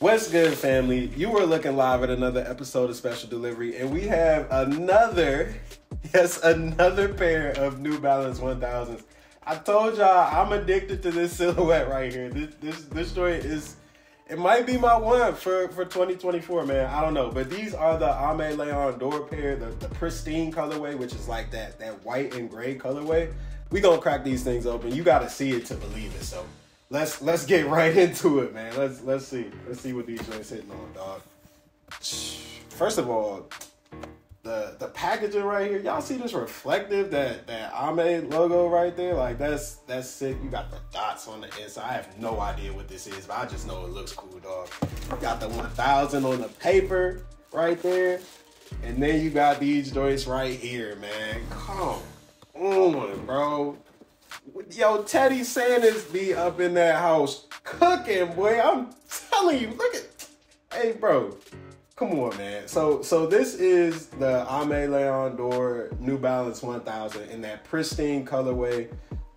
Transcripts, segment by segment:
What's good, family? You are looking live at another episode of Special Delivery, and we have another, yes, another pair of New Balance 1000s. I told y'all I'm addicted to this silhouette right here. This this this joint is, it might be my one for for 2024, man. I don't know, but these are the Aimé Leon Dore pair, the, the pristine colorway, which is like that that white and gray colorway. We gonna crack these things open. You gotta see it to believe it. So let's let's get right into it, man. Let's let's see. Let's see what these joints hitting on, dog. First of all, the the packaging right here, y'all see this reflective that that Aimé logo right there? Like that's that's sick. You got the dots on the inside. I have no idea what this is, but I just know it looks cool, dog. You got the 1000 on the paper right there. And then you got these joints right here, man. Come on, bro. Yo, Teddy Santis be up in that house cooking, boy. I'm telling you, look at, hey, bro, come on, man. So, so this is the Aimé Leon Dore New Balance 1000 in that pristine colorway.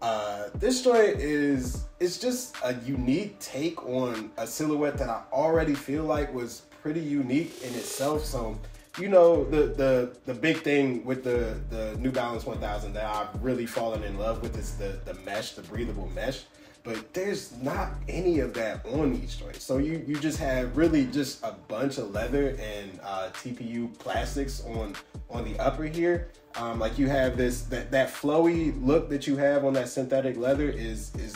Uh, this joint is it's just a unique take on a silhouette that I already feel like was pretty unique in itself. So you know the the the big thing with the the New Balance 1000 that I've really fallen in love with is the the mesh, the breathable mesh. But there's not any of that on these joints. So you you just have really just a bunch of leather and uh, TPU plastics on on the upper here. Um, like you have this that that flowy look that you have on that synthetic leather is is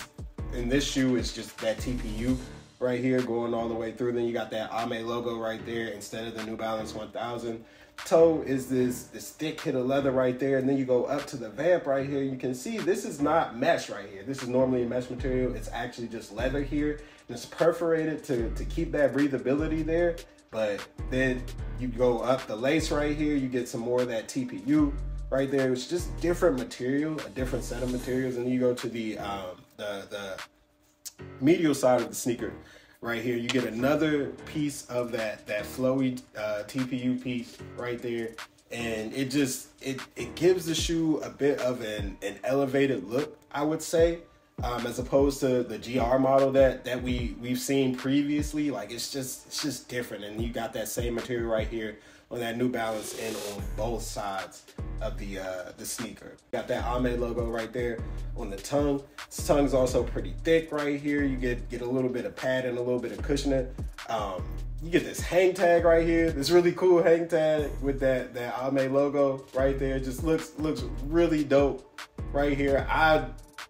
in this shoe. It's just that TPU right here going all the way through. Then you got that Aimé logo right there instead of the New Balance 1000. Toe is this, this thick hit of leather right there. And then you go up to the vamp right here. You can see this is not mesh right here. This is normally a mesh material. It's actually just leather here. And it's perforated to, to keep that breathability there. But then you go up the lace right here. You get some more of that TPU right there. It's just different material, a different set of materials. And you go to the, um, the, the medial side of the sneaker right here. You get another piece of that that flowy uh, tpu piece right there. And it just it it gives the shoe a bit of an an elevated look i would say um, as opposed to the gr model that that we we've seen previously. Like it's just it's just different. And you got that same material right here on that New Balance and on both sides of the uh, the sneaker. Got that Aimé logo right there on the tongue. This tongue is also pretty thick right here. You get get a little bit of padding, a little bit of cushioning. Um, you get this hang tag right here. This really cool hang tag with that that Aimé logo right there. Just looks looks really dope right here. I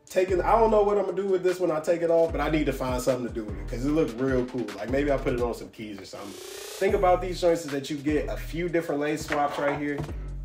taking I don't know what I'm gonna do with this when I take it off, but I need to find something to do with it because it looks real cool. Like maybe I put it on some keys or something. Thing about these joints is that you get a few different lace swaps right here.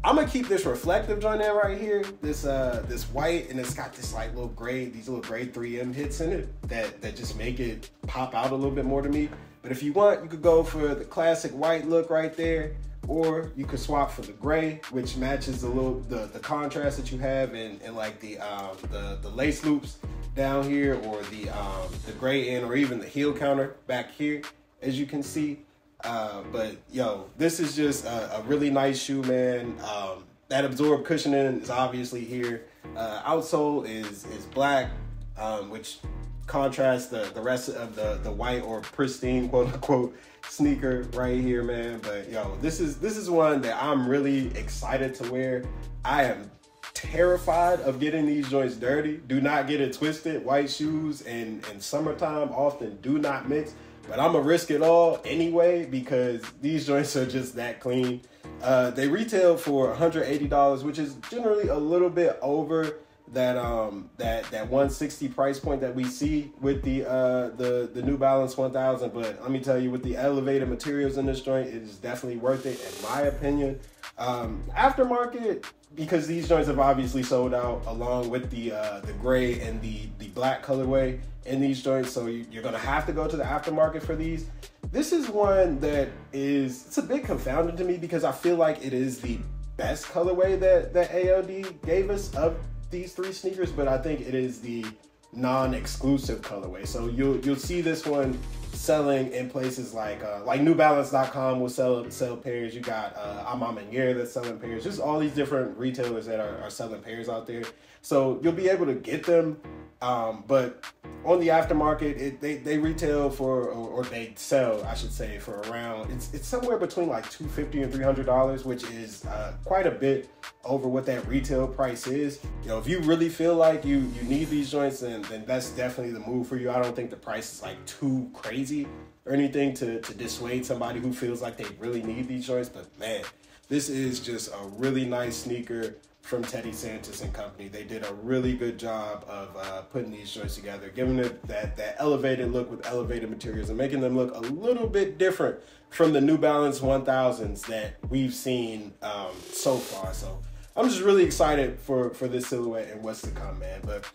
I'm gonna keep this reflective joint in right here, this uh this white, and it's got this like little gray, these little gray 3M hits in it that that just make it pop out a little bit more to me. But if you want, you could go for the classic white look right there or you could swap for the gray, which matches the little the, the contrast that you have in, in like the um, the the lace loops down here, or the um, the gray end, or even the heel counter back here, as you can see. Uh, but yo, this is just a, a really nice shoe, man. Um, that absorb cushioning is obviously here. Uh, outsole is is black, um, which contrasts the, the rest of the, the white or pristine quote unquote sneaker right here, man. But yo, this is this is one that I'm really excited to wear. I am terrified of getting these joints dirty. Do not get it twisted. White shoes and and summertime often do not mix. But I'm gonna risk it all anyway because these joints are just that clean. Uh, they retail for $180, which is generally a little bit over that um that that 160 price point that we see with the uh the the New Balance 1000 but let me tell you with the elevated materials in this joint it is definitely worth it in my opinion um aftermarket because these joints have obviously sold out along with the uh the gray and the the black colorway in these joints so you, you're gonna have to go to the aftermarket for these. This is one that is it's a bit confounding to me because I feel like it is the best colorway that that ALD gave us of these three sneakers, but I think it is the non-exclusive colorway. So you'll you'll see this one selling in places like uh, like NewBalance.com will sell sell pairs. You got uh, A Ma Maniére that's selling pairs. Just all these different retailers that are, are selling pairs out there. So you'll be able to get them Um, but on the aftermarket, it, they, they retail for or, or, they sell, I should say, for around it's it's somewhere between like two fifty and three hundred dollars, which is uh, quite a bit over what that retail price is. You know, if you really feel like you you need these joints, then then that's definitely the move for you. I don't think the price is like too crazy or anything to to dissuade somebody who feels like they really need these joints. But man, this is just a really nice sneaker from Teddy Santis and company. They did a really good job of uh, putting these joints together, giving it that that elevated look with elevated materials and making them look a little bit different from the New Balance 1000s that we've seen um, so far. So I'm just really excited for for this silhouette and what's to come, man. But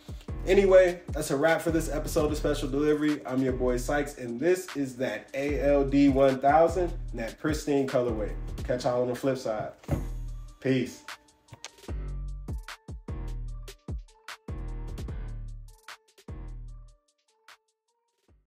anyway, that's a wrap for this episode of Special Delivery. I'm your boy Sykes, and this is that ALD 1000 that pristine colorway. Catch y'all on the flip side. Peace.